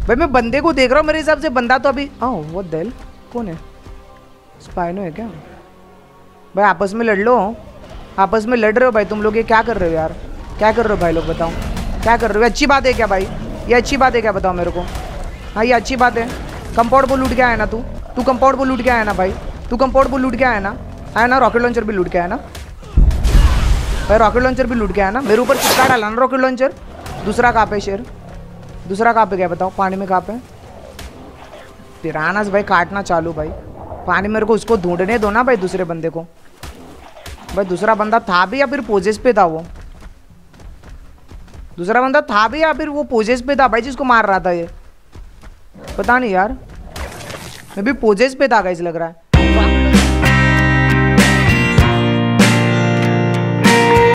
भाई, मैं बंदे को देख रहा हूँ, मेरे हिसाब से बंदा तो अभी हाँ वो दिल कौन है? स्पाइनो है क्या? भाई, आपस में लड़ लो। आपस में लड़ रहे हो भाई, तुम लोग ये क्या कर रहे हो यार? क्या कर रहे हो भाई लोग, बताओ। क्या कर रहे हो? अच्छी बात है क्या भाई? ये अच्छी बात है क्या, बताओ मेरे को? हाँ ये अच्छी बात है। कंपाउंड को लूट के आया ना तू? तू कंपाउंड को लूट के आया ना भाई? तू कंपाउंड को लूट के आया ना? आया ना रॉकेट लॉन्चर भी लूट के आया ना? भाई रॉकेट लॉन्चर भी लूट के आया ना? मेरे ऊपर चिपका डाला ना रॉकेट लॉन्चर दूसरा कहाँ पे शेर? दूसरा कहाँ पे क्या बताओ? पानी में कहाँ पे? पिरानास भाई, काटना चालू भाई। पानी मेरे को उसको ढूँढने दो ना भाई दूसरे बंदे को। भाई दूसरा बंदा था भी या फिर पोजेस पे था वो? दूसरा बंदा था भी या फिर वो पोजेस पे था भाई जिसको मार रहा था ये? पता नहीं यार। मैं भी पोजेस पे था गाइस लग रहा है।